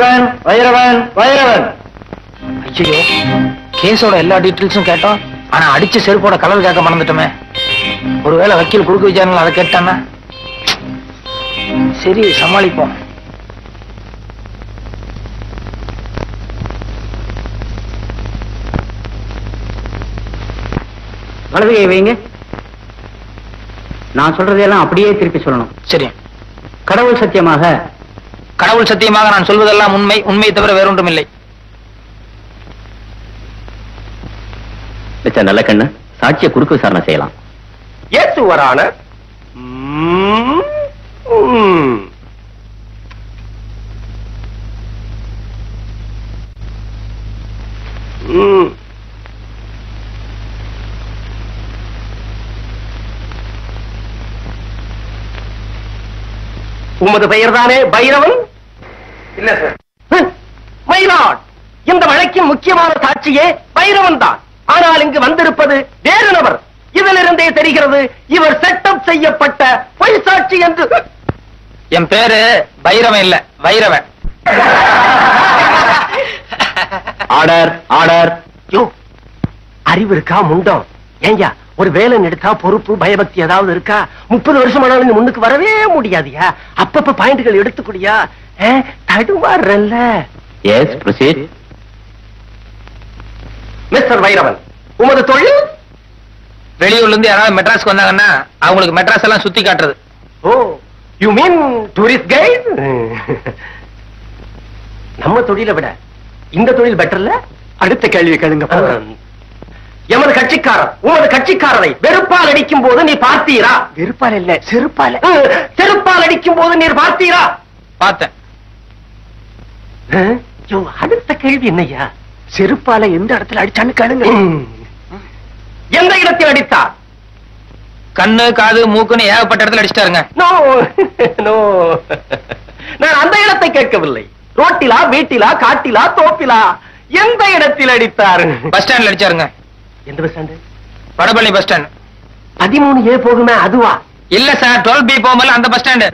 வைரவன் வைரவன் வைரவன். ஐயோ கேஸோட எல்லா டீட்டெயில்ஸும் கேட்டோம். ஆனா அடிச்ச செருப்போட கலர் கேட்க மறந்துட்டோமே. ஒருவேளை வக்கீல் குறுக்கு விசாரணை அதை கேட்டானா? சரி சமாளிப்போம். வலது கை வைங்க நான் சொல்றதையெல்லாம் அப்படியே திருப்பி சொல்லணும். சரி. கடவுள் சத்தியமாக கடவுள் சத்தியமாக நான் சொல்வதெல்லாம் உண்மை உண்மையை தவிர வேறொன்றும் இல்லை மிஸ்டர் நல்லக்கண்ணு சாட்சிய குறுக்கு விசாரணை செய்யலாம். ஏற்றுவரான உமது பெயர்தானே பைரவன்? இல்ல சார் மயிலாட் இந்த வழக்கின் முக்கியமான சாட்சியே பைரவன் தான். ஆனால் இங்கு வந்திருப்பது வேறு நபர். இதிலிருந்தே தெரிகிறது இவர் செட்டப் செய்யப்பட்ட பொய் சாட்சி என்று. என் பேரு பைரவன் இல்ல வைரவன். ஆர்டர் ஆர்டர் யோ அறிவு இருக்கா முண்டம்? ஏங்க ஒரு வேலை எடுத்தா பொறுப்பு பயபக்தி ஏதாவது இருக்கா? முப்பது வருஷம் ஆனாலும் முன்னுக்கு வரவே முடியாதியா? அப்பப்ப பாயிண்ட்கள் எடுத்துக்கூடியா? தடுமாறல்ல எஸ் ப்ரொசீட் மிஸ்டர் வைரவன் உமது தொழில்? வெளியூர்ல இருந்து யாராவது மெட்ராஸ்க்கு வந்தாங்கன்னா அவங்களுக்கு மெட்ராஸ் எல்லாம் சுத்தி காட்டுறது. Oh you mean tourist guide நம்ம தொழிலை விட இந்த தொழில் பெட்டர்ல அடுத்த கேள்வி கேளுங்க எமது கட்சிக்காரர் உமது கட்சிக்காரரை வெறுப்பால் அடிக்கும் போது நீ பார்த்தீரா? வெறுப்பால் இல்ல செருப்பால. செருப்பால் அடிக்கும் போது நீர் பார்த்தீரா? பார்த்தேன். அடுத்த கேள்வி என்னய்யா? செருப்பால எந்த இடத்துல அடிச்சான்னு கேளுங்க. எந்த இடத்தில் அடித்தார்? கண்ணு காது மூக்குன்னு ஏகப்பட்ட இடத்துல அடிச்சிட்டாருங்க. No no. நான் அந்த இடத்தை கேட்கவில்லை. ரோட்டிலா வீட்டிலா காட்டிலா தோப்பிலா? எந்த இடத்தில் அடித்தார்? பஸ் ஸ்டாண்ட்ல அடிச்சாருங்க. எந்த bus stand Vadapalli bus stand பதிமூணு ஏ போகுமே அதுவா? இல்ல சார் டுவெல் பி போகும்போது அந்த பஸ் ஸ்டாண்டு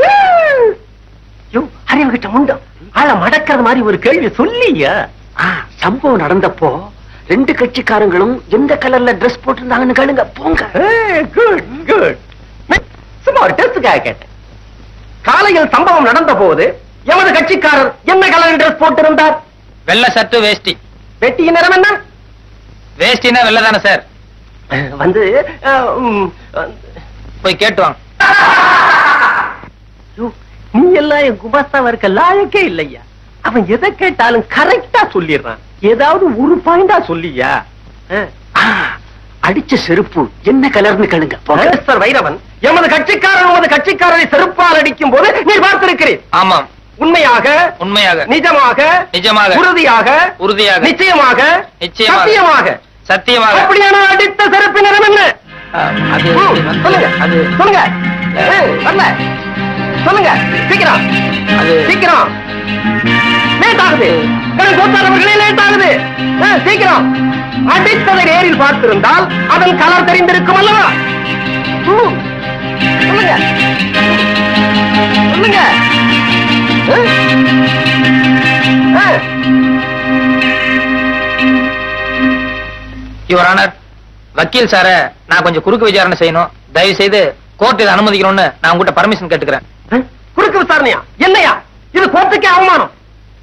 யோ அறிவு கிட்ட முண்டம். ஆள மடக்கிறது மாதிரி ஒரு கேள்வி சொல்லியா. சம்பவம் நடந்தப்போ ரெண்டு கட்சிக்காரங்களும் எந்த கலர்ல Dress போட்டிருந்தாங்கன்னு கேளுங்க போங்க. குட் குட் சும்மா ஒரு டெஸ்டுக்காக கேட்டேன். காலையில் சம்பவம் நடந்த போது எமது கட்சிக்காரர் என்ன கலர் Dress போட்டிருந்தார்? வெள்ளை சட்டு வேஷ்டி வெட்டியின் நிறம் என்ன? வேஷ்டினா வெள்ளை தானே சார்? வந்து போய் கேட்டு வாங்க. நீ எல்லாம் என் குமாஸ்தாவா இருக்க லாயக்கே இல்லையா? அவன் எதை கேட்டாலும் கரெக்டா சொல்லிடுறான். ஏதாவது ஒரு பாயிண்டா சொல்லியா? அடிச்ச செருப்பு என்ன கலர்னு கணுங்க மிஸ்டர் வைரவன் எமது கட்சிக்காரர் உமது கட்சிக்காரரை செருப்பால் அடிக்கும் போது நீ பார்த்திருக்கிறேன் ஆமாம். உண்மையாக உண்மையாக. நிஜமாக நிஜமாக. உறுதியாக உறுதியாக. நிச்சயமாக நிச்சயமாக. சத்தியமாக. அப்படியான அடித்த செருப்பு நிறம் என்ன? அது சொல்லுங்க. அது சொல்லுங்க. வரல. சொல்லுங்க. சீக்கிரம். அது சீக்கிரம். லேட் ஆகுது கோத்தாரவர்களே லேட் ஆகுது சீக்கிரம். அடித்ததை நேரில் பார்த்திருந்தால் அதன் கலர் தெரிந்திருக்கும் அல்லவா? சொல்லுங்க. சொல்லுங்க. யுவர் ஆனர் வக்கீல் சார நான் கொஞ்சம் குறுக்கு விசாரணை செய்யணும். தயவு செய்து கோர்ட் இதை அனுமதிக்கணும்னு நான் உங்ககிட்ட பர்மிஷன் கேட்டுக்கிறேன்? குறுக்கு விசாரணையா? என்னையா? இது கோர்ட்டுக்கே அவமானம்.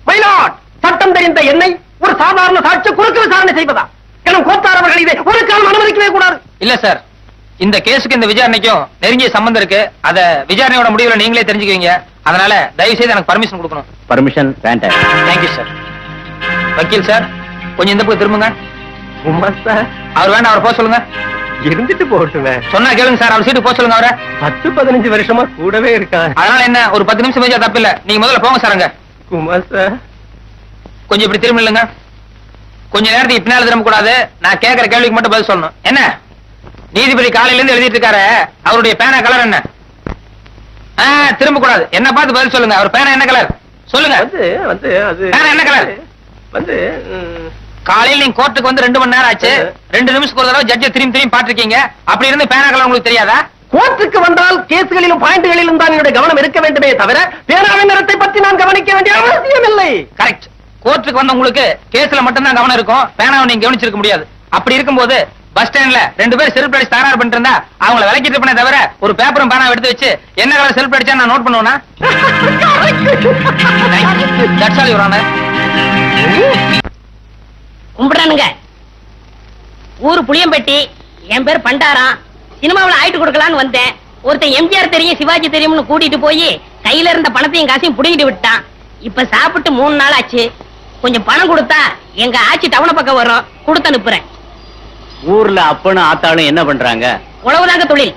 மயிலாட் சட்டம் தெரிந்த என்னை ஒரு சாதாரண சாட்சி குறுக்கு விசாரணை செய்வதா? எனும் கோத்தாரவர்கள் இதை ஒரு காலம் அனுமதிக்கவே கூடாது. இல்ல சார் இந்த கேஸுக்கு இந்த விசாரணைக்கும் நெருங்கிய சம்பந்தம் இருக்கு. அத விசாரணையோட முடிவுல நீங்களே தெரிஞ்சுக்குவீங்க. அதனால தயவு செய்து எனக்கு பர்மிஷன் கொடுக்கணும். பர்மிஷன் வேண்டாம் தேங்க்யூ சார் வக்கீல் சார் கொஞ்சம் இந்த பக்கம் திரும்புங்க. உமாஸ்தா அவர் வேண்டாம் அவர் போக சொல்லுங்க. இருந்துட்டு போட்டுமே சொன்னா கேளுங்க சார் அவர் சீட்டு போக சொல்லுங்க அவரை. பத்து பதினஞ்சு வருஷமா கூடவே இருக்கான் அதனால என்ன ஒரு பத்து நிமிஷம் பேச தப்பு இல்ல நீங்க முதல்ல போங்க சார் அங்க. குமாஸ்தா கொஞ்சம் இப்படி திரும்ப இல்லைங்க கொஞ்ச நேரத்துக்கு பின்னால திரும்ப கூடாது நான் கேட்கிற கேள்விக்கு மட்டும் பதில் சொல்லணும். என்ன? நீதிபதி காலையில இருந்து எழுதிட்டு இருக்காரு. அவருடைய பேனா கலர் என்ன? திரும்ப கூடாது என்ன பார்த்து பதில் சொல்லுங்க. அவர் பேனா என்ன கலர் சொல்லுங்க. வந்து வந்து அது வேற என்ன கலர்? வந்து காலையில நீங்க கோர்ட்டுக்கு வந்து ரெண்டு மணி நேரம் ஆச்சு. ரெண்டு நிமிஷத்துக்கு ஒரு தடவை ஜட்ஜை திரும்பி திரும்பி பாத்திருக்கீங்க அப்படி இருந்து பேனா கலர் உங்களுக்கு தெரியாதா? கோர்ட்டுக்கு வந்தால் கேஸ்களிலும் பாயிண்ட்களிலும் தான் என்னுடைய கவனம் இருக்க வேண்டுமே தவிர பேனாவின் நிறத்தை பற்றி நான் கவனிக்க வேண்டிய அவசியம் இல்லை. கரெக்ட் கோர்ட்டுக்கு வந்த உங்களுக்கு கேஸ்ல மட்டும்தான் கவனம் இருக்கும். பேனாவை நீங்க கவனிச்சிருக்க முடியாது. அப்படி இருக்கும்போது பஸ் ஸ்டாண்ட்ல ரெண்டு பேரும் செல்ஃப் அடிச்சு தகராறு பண்ணிட்டு இருந்தா அவங்கள விலக்கிட்டு பண்ணே தவிர ஒரு பேப்பரும் பேனா எடுத்து வச்சு என்ன கலர் செல்ஃப் அடிச்சா நான் நோட் பண்ணுவேனா? கும்பிடுறானுங்க ஊரு புளியம்பட்டி என் பேர் பண்டாரம் சினிமாவுல ஆயிட்டு கொடுக்கலான்னு வந்தேன். ஒருத்தன் எம்ஜிஆர் தெரியும் சிவாஜி தெரியும்னு கூட்டிட்டு போய் கையில இருந்த பணத்தையும் காசையும் புடிங்கிட்டு விட்டான். இப்ப சாப்பிட்டு மூணு நாள் ஆச்சு. கொஞ்சம் பணம் கொடுத்தா எங்க ஆச்சி டவுன பக்கம் வரும். கொடுத்து அனுப்புறேன். ஊர்ல அப்பனும் ஆத்தாளும் என்ன பண்றாங்க? உழவுதாங்க தொழில்.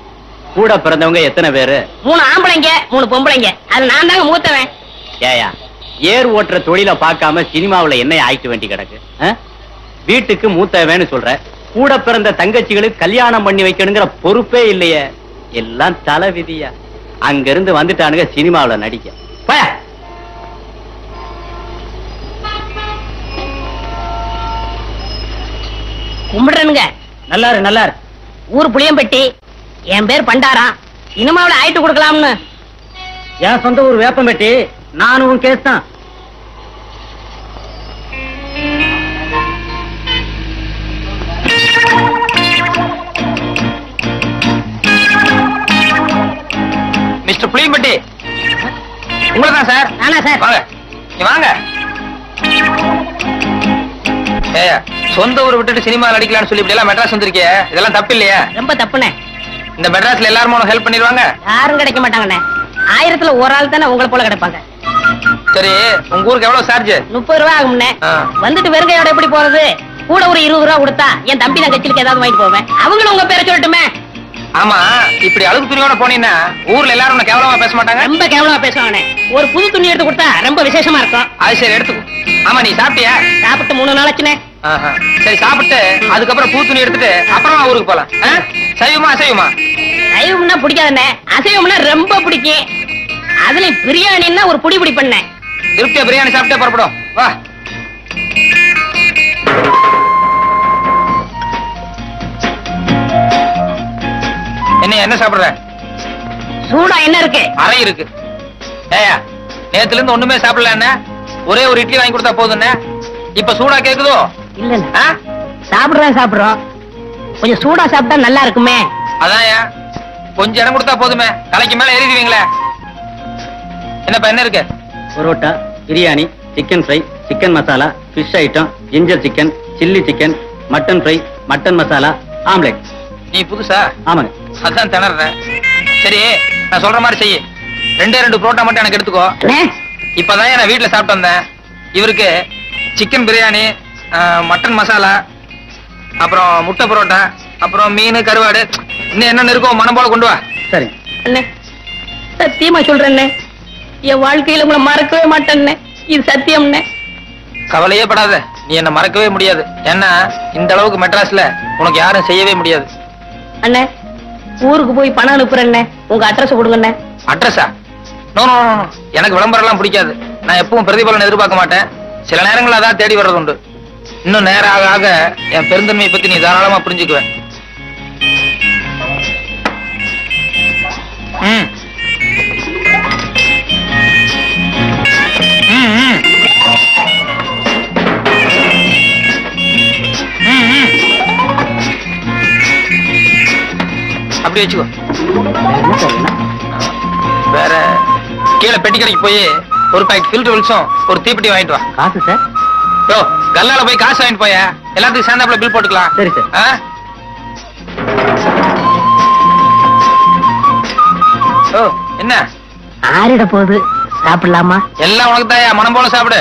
கூட பிறந்தவங்க எத்தனை பேரு? மூணு ஆம்பளைங்க மூணு பொம்பளைங்க. அது நான் தாங்க மூத்தவன். ஏயா ஏர் ஓட்டுற தொழில பார்க்காம சினிமாவுல என்ன ஆயிட்டு வேண்டி கிடக்கு? வீட்டுக்கு மூத்தவேன்னு சொல்ற. கூட பிறந்த தங்கச்சிகளுக்கு கல்யாணம் பண்ணி வைக்கணுங்கிற பொறுப்பே இல்லையே. எல்லாம் தலை விதியா அங்க இருந்து வந்துட்டானுங்க சினிமாவுல நடிக்க. போயா. கும்பிடுறனுங்க. நல்லா இரு நல்லா இரு ஊர் புளியம்பட்டி. என் பேர் பண்டாரம் சினிமாவுல ஆயிட்டு கொடுக்கலாம்னு. என் சொந்த ஊர் வேப்பம்பட்டி. நானும் கேஸ் தான். மிஸ்டர் புளியம்பட்டி உங்களை தான் சார் நானா சார் வாங்க. நீ வாங்க. ஏய் சொந்த ஊரை விட்டுட்டு சினிமா நடிக்கலாம்னு சொல்லி இப்படி எல்லாம் மெட்ராஸ் வந்திருக்கே இதெல்லாம் தப்பு இல்லையா ரொம்ப தப்புண்ணே. இந்த மெட்ராஸ்ல எல்லாரும் ஹெல்ப் பண்ணிடுவாங்க. யாரும் கிடைக்க மாட்டாங்கண்ணே. ஆயிரத்துல ஒரு ஆள் தானே உங்களை போல கிடைப்பாங்க. சரி உங்க ஊருக்கு எவ்வளவு சார்ஜ் முப்பது ரூபா ஆகும்ண்ணே. ஆ. வந்துட்டு வெறுங்கையோட எப்படி போறது? கூட ஒரு இருபது ரூபா கொடுத்தா என் தம்பி நான் கட்சிலுக்கு ஏதாவது வாங்கிட்டு போவேன். அவங்களும் உங்க பேரை சொல்லட்டுமே. ஆமா இப்படி அழுகு துணியோட போனீங்கன்னா ஊர்ல எல்லாரும் உன்னை கேவலமா பேச மாட்டாங்க? ரொம்ப கேவலமா பேசுவாங்கண்ணே ஒரு புது துணி எடுத்து கொடுத்தா ரொம்ப விசேஷமா இருக்கும். அது சரி எடுத்துக்கோ. ஆமா நீ சாப்பிட்டியா? சாப்பிட்டு மூணு நாளாச்சுனே. சரி சாப்பிட்டு அதுக்கப்புறம் பூ துணி எடுத்துட்டு அப்புறமா ஊருக்கு போலாம்? சைவமா அசைவமா? சைவம்னா பிடிக்காதுண்ணே அசைவம்னா ரொம்ப பிடிக்கும். அதுலயும் பிரியாணின்னா ஒரு புடி புடி பண்ணேன். திருப்தியா பிரியாணி சாப்பிட்டே புறப்படும். வா. என்ன என்ன சாப்பிடுற? சூடா என்ன இருக்கு? அறை இருக்கு. ஏயா நேத்துல இருந்து ஒண்ணுமே சாப்பிடல ஒரே ஒரு இட்லி வாங்கி கொடுத்தா போதும் இப்ப சூடா கேக்குதோ? இல்லண்ணே ஆ? சாப்பிடுறோம். கொஞ்சம் சூடா சாப்பிட்டா நல்லா இருக்குமே. அதான்யா கொஞ்சம் இடம் கொடுத்தா போதுமே. தலைக்கு மேல எழுதிவீங்களே என்னப்பா என்ன இருக்கு? Parotta biryani chicken fry chicken masala fish item ginger chicken chilli chicken mutton fry mutton masala omelette நீ புதுசா? ஆமாங்க. அதான் திணறேன் சரி நான் சொல்ற மாதிரி செய்யு ரெண்டே ரெண்டு புரோட்டா மட்டும் எனக்கு எடுத்துக்கோ. இப்பதான் நான் வீட்டுல சாப்பிட்டு வந்தேன். இவருக்கு சிக்கன் பிரியாணி மட்டன் மசாலா அப்புறம் முட்டை பரோட்டா அப்புறம் மீன் கருவாடு. இன்னும் என்னென்ன இருக்கோ மனம் போல கொண்டு வா. சரி. அண்ணே சத்தியமா சொல்றேன்னே. என் வாழ்க்கையில உங்களை மறக்கவே மாட்டேன்னே. இது சத்தியம்னே. கவலையே படாத. நீ என்ன மறக்கவே முடியாது. ஏன்னா இந்த அளவுக்கு மெட்ராஸ்ல உனக்கு யாரும் செய்யவே முடியாது. அண்ணே ஊருக்கு போய் பணம் அனுப்புறேன்ன. உங்க அட்ரஸ் கொடுங்கண்ணே. அட்ரஸா நோ நோ எனக்கு விளம்பரம் எல்லாம் பிடிக்காது. நான் எப்பவும் பிரதிபலன் எதிர்பார்க்க மாட்டேன். சில நேரங்களில் அதான் தேடி வர்றது உண்டு. இன்னும் நேரம் ஆக ஆக என் பெருந்தன்மையை பத்தி நீ தாராளமா புரிஞ்சுக்குவேன். ம், அப்படி வச்சுக்கோ. வேற கீழே பெட்டி கடைக்கு போய் ஒரு பாக்கெட் ஃபில்டர் வில்ஸும் ஒரு தீப்பெட்டி வாங்கிட்டு வா. காசு சார்? யோ கல்லால போய் காசு வாங்கிட்டு போய. எல்லாத்துக்கும் சேர்ந்தாப்புல பில் போட்டுக்கலாம். சரி, சார். ஓ என்ன? ஆறிட போகுது. சாப்பிடலாமா? எல்லாம் உனக்கு தாயா? மனம் போல சாப்பிடு.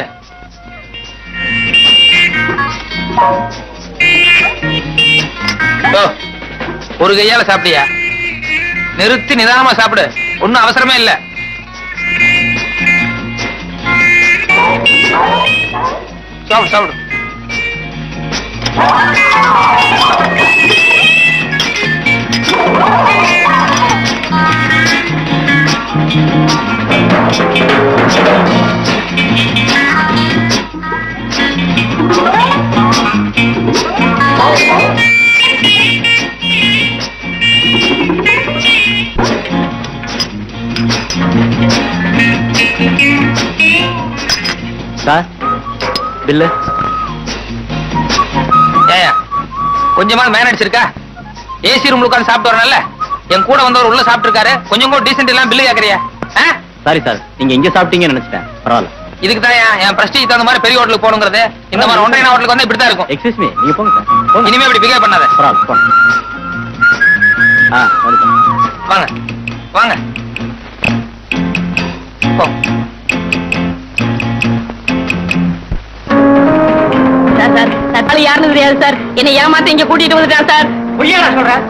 ஒரு கையால சாப்பிடியா நிறுத்தி நிதானமா சாப்பிடு. ஒன்னும் அவசரமே இல்ல. சாப்பிடு சாப்பிடு. Sir bill. ஏயா கொஞ்சமா மேனேஜ் இருக்கா ஏசி ரூம்ல உட்கார்ந்து சாப்பிட்டு வரணும்ல? என் கூட வந்தவர் உள்ள சாப்பிட்டு இருக்காரு கொஞ்சம் கூட டீசென்ட் எல்லாம் பில்லு கேக்குறியா? சாரி சார் நீங்க இங்க சாப்பிட்டீங்கன்னு நினைச்சிட்டேன். பரவாயில்ல. இதுக்கு தான் என் பிரஸ்டீஜ் தகுந்த மாதிரி பெரிய ஹோட்டலுக்கு போகணுங்கிறது? இந்த மாதிரி ஒன்றைய ஹோட்டலுக்கு வந்து இப்படி தான் இருக்கும். எக்ஸ்கியூஸ் மீ நீங்க போங்க சார் இனிமே இப்படி பிகேவ் பண்ணாத. பரவாயில்ல போங்க. ஆ வாங்க. வாங்க. போ. சார் தக்காளி யாருன்னு தெரியாது சார். என்னை ஏமாத்த இங்க கூட்டிட்டு வந்துட்டான் சார். பொய்யா சொல்றேன்.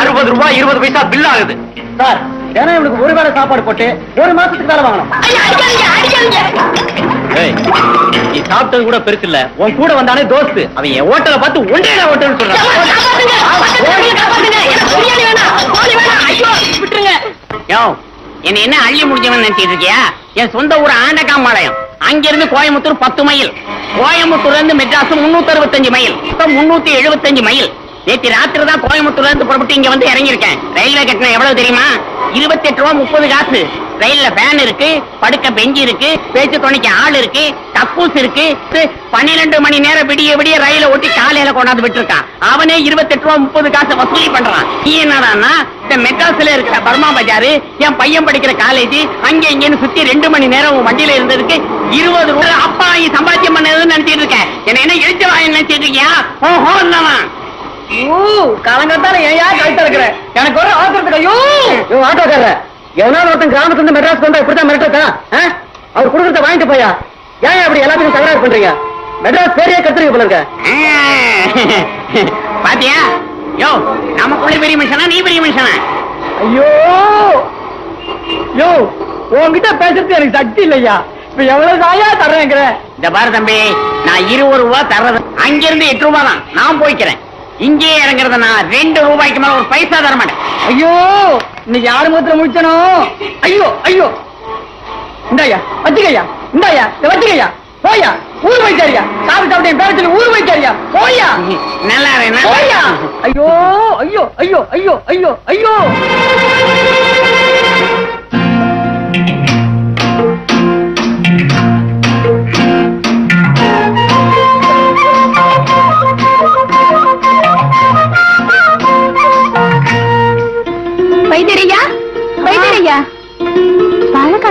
அறுபது ரூபாய் இருபது பைசா பில் ஆகுது. சார் தினம் இவனுக்கு ஒரு வேளை சாப்பாடு போட்டு ஒரு மாசத்துக்கு வேலை வாங்கணும். நீ சாப்பிட்டது கூட பெருசு இல்ல உன் கூட வந்தானே தோஸ்து. அவன் என் ஹோட்டலை பார்த்து ஒன்றே ஹோட்டல்னு சொல்றான் என்ன என்ன அள்ளி முடிஞ்சவன் நினைச்சிட்டு இருக்கியா? என் சொந்த ஊர் ஆண்டகாம்பாளையம் அங்கிருந்து கோயம்புத்தூர் பத்து மைல். கோயம்புத்தூர்ல இருந்து மெட்ராஸ் முன்னூத்தி அறுபத்தஞ்சு மைல் முன்னூத்தி எழுபத்தஞ்சு மைல். நேற்று ராத்திரி தான் கோயம்புத்தூர்ல இருந்து புறப்பட்டு இங்க வந்து இறங்கியிருக்கேன். ரயில்வே கட்டணம் எவ்வளவு தெரியுமா? இருபத்தி எட்டு ரூபா முப்பது காசு. ரயில்ல ஃபேன் இருக்கு படுக்க பெஞ்சு இருக்கு பேச்சு துணைக்கு ஆள் இருக்கு தப்பூஸ் இருக்கு. பன்னிரெண்டு மணி நேரம் விடிய விடிய ரயில ஓட்டி காலையில கொண்டாந்து விட்டுருக்கான் அவனே இருபத்தெட்டு ரூபா முப்பது காசு வசூலி பண்றான். நீ என்னடான்னா இந்த மெட்ராஸ்ல இருக்கிற பர்மா பஜாரு என் பையன் படிக்கிற காலேஜ் அங்க இங்கன்னு சுத்தி ரெண்டு மணி நேரம் உன் வண்டியில இருந்ததுக்கு இருபது ரூபாய் அப்பா நீ சம்பாத்தியம் பண்ணதுன்னு நினைச்சிட்டு இருக்கேன் என்ன என்ன எழுத்து நினைச்சிட்டு இருக்கியா? ஓஹோ இந்தவன் காலங்காத்தால ஏன்யா கழுத்தா இருக்கிற? எனக்கு ஒரு அவசரத்துக்கு ஐயோ! யோ ஆட்டோக்காரர எவனாவது ஒருத்தன் கிராமத்துல இருந்து மெட்ராஸ் வந்தா இப்படித்தான் மிரட்டா அவர் கொடுக்கறத வாங்கிட்டு போயா? ஏன் அப்படி எல்லாத்துக்கும் தகராறு பண்றீங்க? மெட்ராஸ் பேரையே கத்துறீங்க போல இருக்க. பாத்தியா? யோ நமக்குள்ள பெரிய மனுஷனா நீ பெரிய மனுஷனா? ஐயோ! யோ உன்கிட்ட பேசுறது எனக்கு சக்தி இல்லையா? இப்ப எவ்வளவு தாயா தர்றேங்கிற? இந்த பாரு தம்பி நான் இருபது ரூபா தர்றது அங்கிருந்து எட்டு ரூபா தான் நான் போய்க்கிறேன். இங்கே இறங்குறத நான் ரெண்டு ரூபாய்க்கு மேல ஒரு பைசா தர மாட்டேன். ஐயோ இன்னைக்கு யாரு முகத்துல முடிச்சனோ ஐயோ ஐயோ. இந்தாயா வச்சுக்கையா இந்தாயா வச்சுக்கையா. போயா ஊர் வைக்காரியா சாப்பிட்டு சாப்பிட்டு என் பேர சொல்லி ஊர் வைக்காரியா போயா. நல்லா போயா. ஐயோ ஐயோ ஐயோ ஐயோ ஐயோ ஐயோ.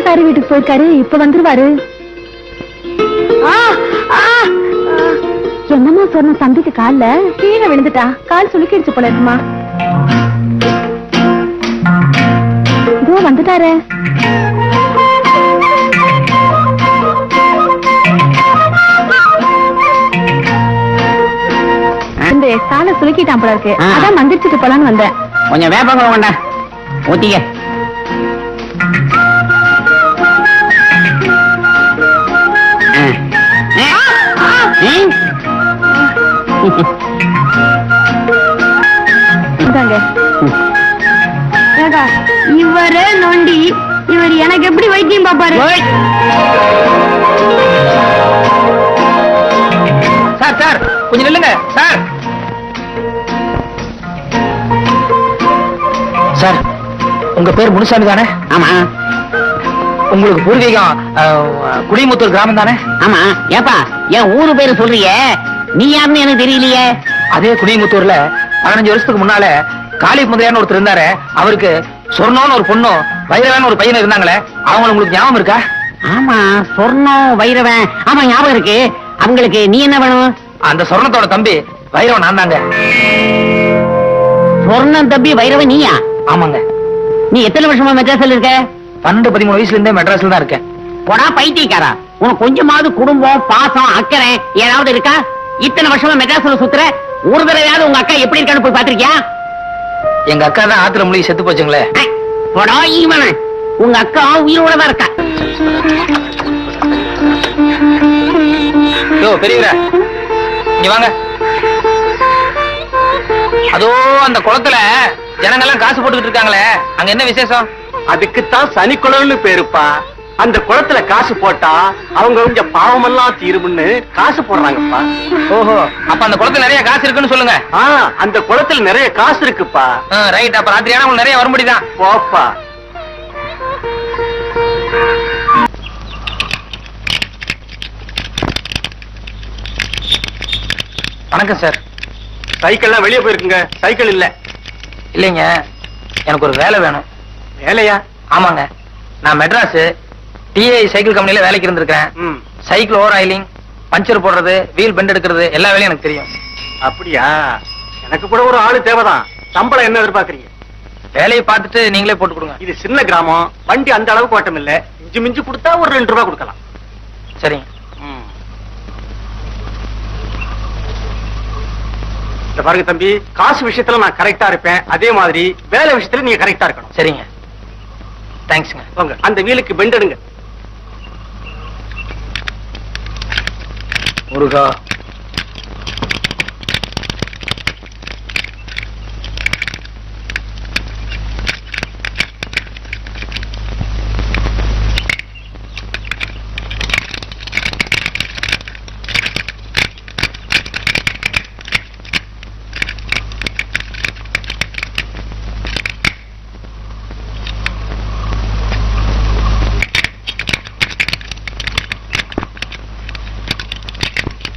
பாலக்காக்காரி வீட்டுக்கு போயிருக்காரு இப்ப வந்துருவாரு. என்னம்மா சொன்ன தம்பிக்கு கால்ல? கீழே விழுந்துட்டா. கால் சுளுக்கிடுச்சு போல இருக்குமா? இதோ வந்துட்டாரே. காலை சுளுக்கிட்டான் போல இருக்கு. அதான் மந்திரிச்சுட்டு போலான்னு வந்தேன். கொஞ்சம் வேப்பங்க வேண்டா ஊத்திக்க. இவரு நொண்டி இவர் எனக்கு எப்படி வைத்தியம் பாப்பாரு. சார் சார் கொஞ்சம் நில்லுங்க சார். சார் உங்க பேர் முனுசாமி தானே? ஆமா. உங்களுக்கு பூர்வீகம் குடிமுத்தூர் கிராமம் தானே? ஆமா. ஏப்பா என் ஊரு பேரு சொல்றியே நீ யாருன்னு எனக்கு தெரியலையே. அதே குடிமுத்தூர்ல பதினஞ்சு வருஷத்துக்கு முன்னால காளி முதலியான்னு ஒருத்தர் இருந்தாரு. அவருக்கு சொர்ணம்னு ஒரு பொண்ணும் வைரவன் ஒரு பையன் இருந்தாங்களே அவங்க உங்களுக்கு ஞாபகம் இருக்கா? ஆமா சொர்ணம் வைரவன். ஆமா ஞாபகம் இருக்கு. அவங்களுக்கு நீ என்ன வேணும்? அந்த சொர்ணத்தோட தம்பி வைரவன் நான் தாங்க. சொர்ணம் தம்பி வைரவன் நீயா? ஆமாங்க. நீ எத்தனை வருஷமா மெட்ராஸ்ல இருக்க? பன்னெண்டு பதிமூணு வயசுல இருந்தே மெட்ராஸ்ல தான் இருக்கேன். போடா பைத்தியக்காரா. உனக்கு கொஞ்சமாவது குடும்பம் பாசம் அக்கறை ஏதாவது இருக்கா? இத்தனை வருஷமா மெட்ராஸ்ல சுத்துற? ஒரு தடவையாவது உங்க அக்கா எப்படி இருக்கான்னு போய் பாத்திருக்கியா எங்க அக்கா தான் ஆத்துல மூலிகை செத்து போச்சுங்களே. போடா ஈவன உங்க அக்கா உயிரோட தான் இருக்கா. யோ பெரியவரா. இங்க வாங்க. அதோ அந்த குளத்துல ஜனங்கெல்லாம் காசு போட்டுக்கிட்டு இருக்காங்களே. அங்க என்ன விசேஷம்? அதுக்குத்தான் சனிக்குளம்னு பேருப்பா. அந்த குளத்துல காசு போட்டா அவங்க கொஞ்ச பாவமெல்லாம் தீரும்னு காசு போடுறாங்கப்பா. ஓஹோ அப்ப அந்த குளத்துல நிறைய காசு இருக்குன்னு சொல்லுங்க. அந்த குளத்துல நிறைய காசு இருக்குப்பா. ரைட் அப்ப ராத்திரி ஆனா நிறைய வர வரும்படிதான் போப்பா. வணக்கம் சார் சைக்கிள்லாம் வெளியே போயிருக்குங்க. சைக்கிள் இல்ல. இல்லைங்க. எனக்கு ஒரு வேலை வேணும். வேலையா? ஆமாங்க. நான் மெட்ராஸ். டிஐ சைக்கிள் கம்பெனில வேலைக்கு இருந்திருக்கேன் ம். சைக்கிள் ஓவர் ஆயிலிங் பஞ்சர் போடுறது வீல் பெண்ட் எடுக்கிறது எல்லா வேலையும் எனக்கு தெரியும். அப்படியா? எனக்கு கூட ஒரு ஆளு தேவைதான். சம்பளம் என்ன எதிர்பார்க்கறீங்க? வேலையை பார்த்துட்டு நீங்களே போட்டு கொடுங்க. இது சின்ன கிராமம். வண்டி அந்த அளவுக்கு ஓட்டம் இல்ல. மிஞ்சு மிஞ்சு கொடுத்தா ஒரு ரெண்டு ரூபாய் கொடுக்கலாம். சரிங்க இந்த பாருங்க தம்பி காசு விஷயத்துல நான் கரெக்டா இருப்பேன். அதே மாதிரி வேலை விஷயத்துல நீங்க கரெக்டா இருக்கணும். சரிங்க. தேங்க்ஸ்ங்க அந்த வீலுக்கு பெண்ட் எடுங்க. முருகா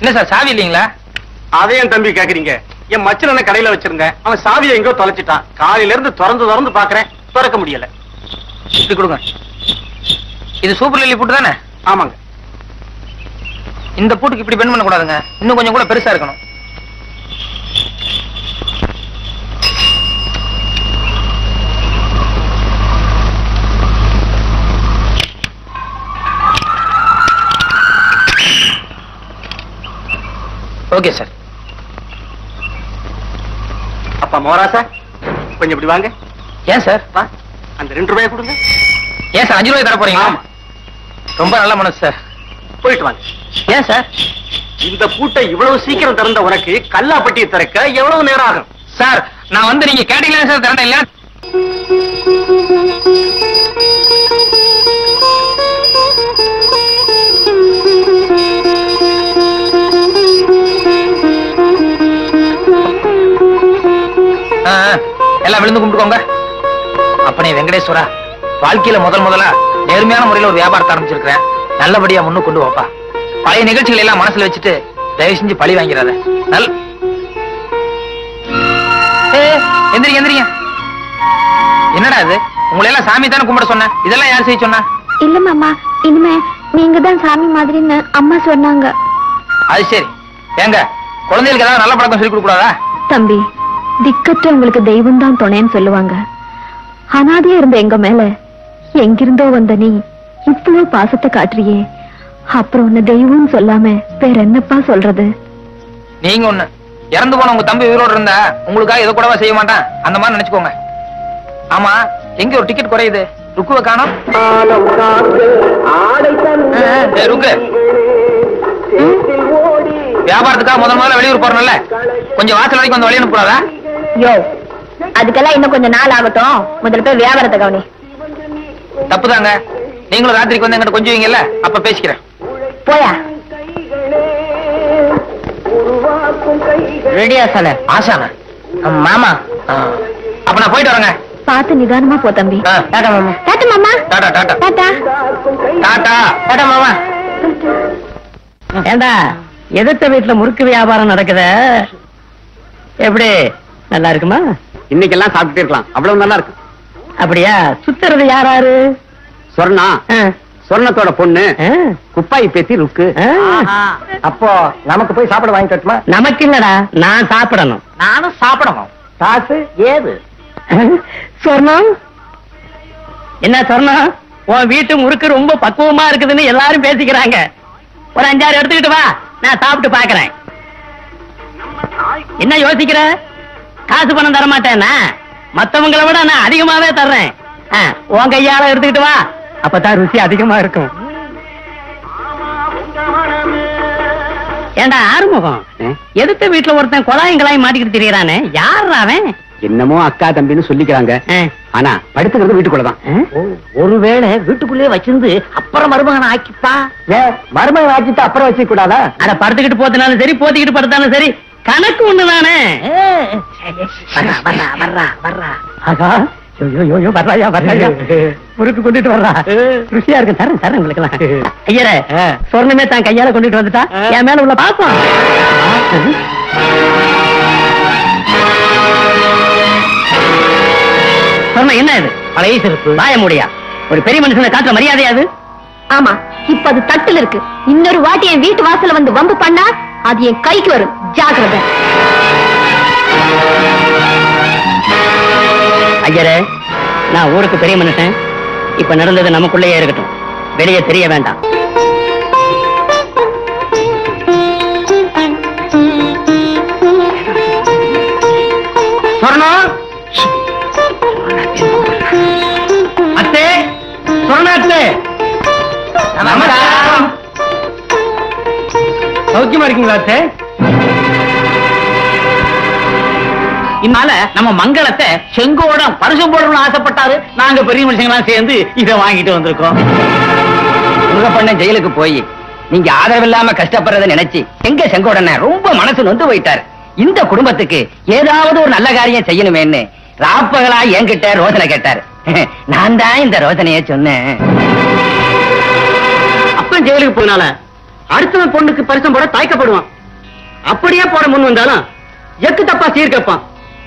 என்ன சார் சாவி இல்லைங்களா? அதே என் தம்பி கேக்குறீங்க? என் மச்சன கடையில வச்சிருந்தேன். அவன் சாவியை எங்கோ தொலைச்சிட்டான். காலையில இருந்து திறந்து திறந்து பாக்குறேன் திறக்க முடியல. இது கொடுங்க. இது சூப்பர் லில்லி பூட்டு தானே? ஆமாங்க. இந்த பூட்டுக்கு இப்படி பெண்ட் பண்ண கூடாதுங்க இன்னும் கொஞ்சம் கூட பெருசா இருக்கணும். Okay sir. அப்பா மோராசா கொஞ்சம் இப்படி வாங்க. ஏன் சார்? வா. அந்த ரெண்டு ரூபாய் கொடுங்க. ஏன் சார்? அஞ்சு ரூபாய் தர போறீங்களா? ஆமா. ரொம்ப நல்ல மனசு சார். போயிட்டு வாங்க. ஏன் சார்? இந்த பூட்டை இவ்வளவு சீக்கிரம் திறந்த உனக்கு கல்லாப்பட்டியை திறக்க எவ்வளவு நேரம் ஆகும்? சார் நான் வந்து நீங்க கேட்டீங்களா சார் தரேன் இல்ல ஆ, எல்லாம் விழுந்து கும்பிட்டுக்கோங்க. அப்பனே வெங்கடேஸ்வரா வாழ்க்கையில முதல் முதலா நேர்மையான முறையில ஒரு வியாபாரத்தை ஆரம்பிச்சிருக்கிறேன். நல்லபடியா முன்னு கொண்டு வாப்பா. பழைய நிகழ்ச்சிகளை எல்லாம் மனசுல வச்சுட்டு தயவு செஞ்சு பழி வாங்கிறாத நல். எந்திரிங்க எந்திரிங்க. என்னடா இது? உங்களை எல்லாம் சாமி தானே கும்பிட சொன்னேன் இதெல்லாம் யார் செய்ய சொன்னா? இல்ல மாமா இனிமே நீங்க தான் சாமி மாதிரின்னு அம்மா சொன்னாங்க. அது சரி. ஏங்க குழந்தைகளுக்கு ஏதாவது நல்ல பழக்கம் சொல்லி கொடுக்க கூடாதா தம்பி திக்கற்ற உங்களுக்கு தெய்வம் தான் துணைன்னு சொல்லுவாங்க. அனாதையா இருந்த எங்க மேல எங்கிருந்தோ வந்த நீ இவ்வளவு பாசத்தை காட்டுறியே. அப்புறம் உன்னை தெய்வம்னு சொல்லாம வேற என்னப்பா சொல்றது? நீங்க ஒண்ணு இறந்து போன உங்க தம்பி உயிரோட இருந்தா உங்களுக்காக இதை கூடவா செய்ய மாட்டான்? அந்த மாதிரி நினைச்சுக்கோங்க. ஆமா எங்க ஒரு டிக்கெட் குறையுது? ருக்குவ காணோம். ருக்கு. வியாபாரத்துக்காக முதல் முதல்ல வெளியூர் போறோம்ல கொஞ்சம் வாசல் வரைக்கும் வந்து வழி அனுப்புறாதா? யோ. அதுக்கெல்லாம் இன்னும் கொஞ்சம் நாள் ஆகட்டும். முதல்ல போய் வியாபாரத்தை கவனி. தப்புதாங்க. நீங்களும் ராத்திரிக்கு வந்து எங்கிட்ட கொஞ்சுவீங்கல்ல அப்ப பேசிக்கிறேன். போயா. ரெடியா சார் ஆசானா. மாமா. அப்ப நான் போயிட்டு வரேங்க. பார்த்து நிதானமா போ தம்பி. டாடா மாமா. டாட்டா மாமா. Tata tata. Tata tata. Tata மாமா. ஏண்டா எதிர்த்த வீட்டுல முறுக்கு வியாபாரம் நடக்குதே? எப்படி? நல்லா இருக்குமா? இன்னைக்கெல்லாம் சாப்பிட்டு இருக்கலாம். அவ்வளவு நல்லா இருக்கு. அப்படியா? சுத்துறது யாராரு சொர்ணா. சொர்ணத்தோட பொண்ணு. குப்பாய் பேத்தி ருக்கு. அப்போ நமக்கு போய் சாப்பிட வாங்கி தட்டுமா நமக்கு இல்லடா. நான் சாப்பிடணும். நானும் சாப்பிடணும். காசு ஏது? சொர்ணம் என்ன சொர்ணம் உன் வீட்டு முறுக்கு ரொம்ப பக்குவமா இருக்குதுன்னு எல்லாரும் பேசிக்கிறாங்க. ஒரு அஞ்சாறு எடுத்துக்கிட்டு வா. நான் சாப்பிட்டு பாக்குறேன். என்ன யோசிக்கிற? காசு பணம் தர மாட்டேன்னா மத்தவங்களை விட நான் அதிகமாவே தர்றேன். உன் கையால எடுத்துக்கிட்டு வா. அப்பதான் ருசி அதிகமா இருக்கும். ஏண்டா ஆறுமுகம்? எதுத்த வீட்டுல ஒருத்தன் குழாயும் கலாயும் மாட்டிக்கிட்டு திரியறானே. யார் அவன்? என்னமோ அக்கா தம்பின்னு சொல்லிக்கிறாங்க. ஆனா படுத்துக்கிறது வீட்டுக்குள்ளதான். ஒருவேளை வீட்டுக்குள்ளேயே வச்சிருந்து அப்புறம் மருமகனை ஆக்கிப்பா? மருமகன் ஆக்கிட்டு அப்புறம் வச்சுக்க கூடாதா? அத படுத்துக்கிட்டு போத்தினாலும் சரி போத்திக்கிட்டு படுத்தாலும் சரி கணக்கு ஒண்ணுதானே? வர்றா வர்றா வர்றா ஆகா. யோ, யோ, யோ, யோ, வர்றாயா வர்றாயா? முறுக்கு கொண்டுட்டு வர்றா. ருசியா இருக்கு. தரேன் தரேன் உங்களுக்கு ஐயரே சொர்ணமே தான் கையால கொண்டுட்டு வந்துட்டா. என் மேல உள்ள பாசம். சொன்ன என்ன இது? பழைய செருப்பு. வாய முடியா? ஒரு பெரிய மனுஷனை காட்டுற மரியாதை அது? ஆமா இப்ப அது தட்டுல இருக்கு. இன்னொரு வாட்டி என் வீட்டு வாசல்ல வந்து வம்பு பண்ணா அது என் கைக்கு வரும். ஜாகிரத ஐயரே நான் ஊருக்கு பெரிய மனுஷன். இப்ப நடந்தது நமக்குள்ளேயே இருக்கட்டும். வெளியே தெரிய வேண்டாம். சௌக்கியமா இருக்கீங்களா அத்தே? இதனால நம்ம மங்களத்தை செங்கோட பரிசு போடணும்னு ஆசைப்பட்டாரு. நாங்க பெரிய மனுஷங்களாம் சேர்ந்து இதை வாங்கிட்டு வந்திருக்கோம். முருகப்பண்ண ஜெயிலுக்கு போய் நீங்க ஆதரவு இல்லாம கஷ்டப்படுறத நினைச்சு எங்க செங்கோடன ரொம்ப மனசு நொந்து போயிட்டாரு. இந்த குடும்பத்துக்கு ஏதாவது ஒரு நல்ல காரியம் செய்யணுமேன்னு ராப்பகலா என்கிட்ட ரோசனை கேட்டாரு. நான் தான் இந்த ரோசனைய சொன்னேன். அப்பன் ஜெயிலுக்கு போனால அடுத்தவன் பொண்ணுக்கு பரிசம் போட தயக்கப்படுவான். அப்படியே போட முன் வந்தாலும் எக்கு தப்பா சீர்கப்பான்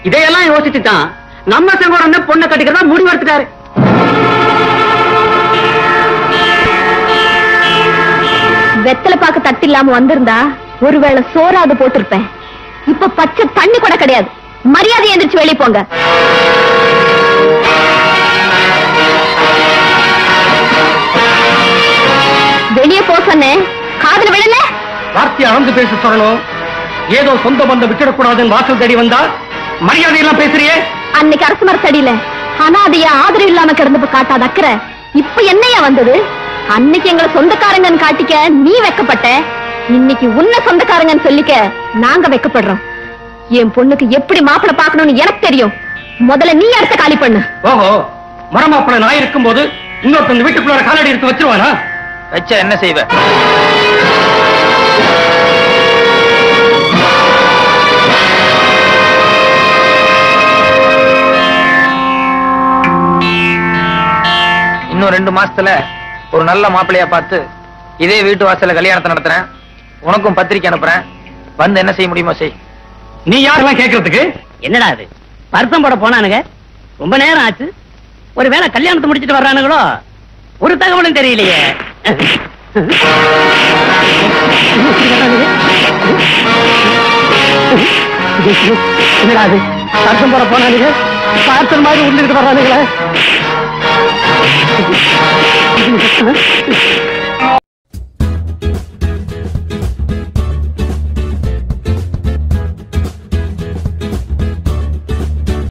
இதையெல்லாம் யோசிச்சு தான் நம்ம செங்கோடன் பொண்ணை கட்டிக்கிறதா முடிவெடுத்துட்டாரு வெத்தலை பாக்கு தட்டு இல்லாம வந்திருந்தா ஒருவேளை சோறாவது போட்டிருப்பேன். இப்ப பச்சை தண்ணி கூட கிடையாது. மரியாதை எந்திரிச்சு வெளியே போங்க. வார்த்தையை அளந்து பேச சொல்லணும். ஏதோ சொந்த பந்தம் விட்டுடக்கூடாதுன்னு வாசல் தேடி வந்தா மரியாதை எல்லாம் பேசுறியே? அன்னைக்கு அரசு மரத்தடியில அனாதையா ஆதரவு இல்லாம கிடந்தப்ப காட்டாத அக்கறை. இப்ப என்னையா வந்தது? அன்னைக்கு எங்களை சொந்தக்காரங்கன்னு காட்டிக்க நீ வெக்கப்பட்ட. இன்னைக்கு உன்னை சொந்தக்காரங்கன்னு சொல்லிக்க நாங்க வெக்கப்படுறோம். என் பொண்ணுக்கு எப்படி மாப்பிளை பார்க்கணும்னு எனக்கு தெரியும். முதல்ல நீ இடத்த காலி பண்ணு. ஓஹோ மரமாப்பிள நான் இருக்கும்போது இன்னொருத்தன் வீட்டுக்குள்ள காலடி எடுத்து வச்சிருவானா? வச்சா என்ன செய்வ? இன்னும் ரெண்டு மாசத்துல ஒரு நல்ல மாப்பிள்ளையா பார்த்து இதே வீட்டு வாசல்ல கல்யாணத்தை நடத்துறேன். உனக்கும் பத்திரிக்கை அனுப்புறேன். வந்து என்ன செய்ய முடியுமோ செய். நீ யாரெல்லாம் கேட்கறதுக்கு என்னடா அது? பருத்தம் போட போனானுங்க. ரொம்ப நேரம் ஆச்சு. ஒருவேளை கல்யாணத்தை முடிச்சிட்டு வர்றானுங்களோ? ஒரு தகவலும் தெரியலையே. என்னடா அது? பருத்தம் போட போனானுங்க. பார்த்தல் மாதிரி உருண்டுகிட்டு வர்றானுங்களே. Thank you.